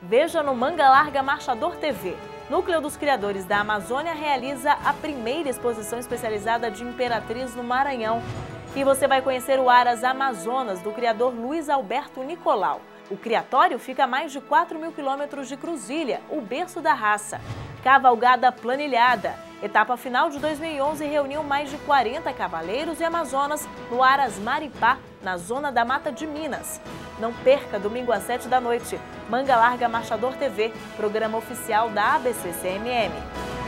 Veja no Manga Larga Marchador TV. Núcleo dos Criadores da Amazônia realiza a primeira exposição especializada de Imperatriz no Maranhão. E você vai conhecer o Aras Amazonas, do criador Luiz Alberto Nicolau. O criatório fica a mais de 4 mil quilômetros de Cruzilha, o berço da raça. Cavalgada Planilhada. Etapa final de 2011 reuniu mais de 40 cavaleiros e amazonas no Aras Maripá, na zona da Mata de Minas. Não perca, domingo às 7 da noite, Manga Larga Marchador TV, programa oficial da ABCCMM.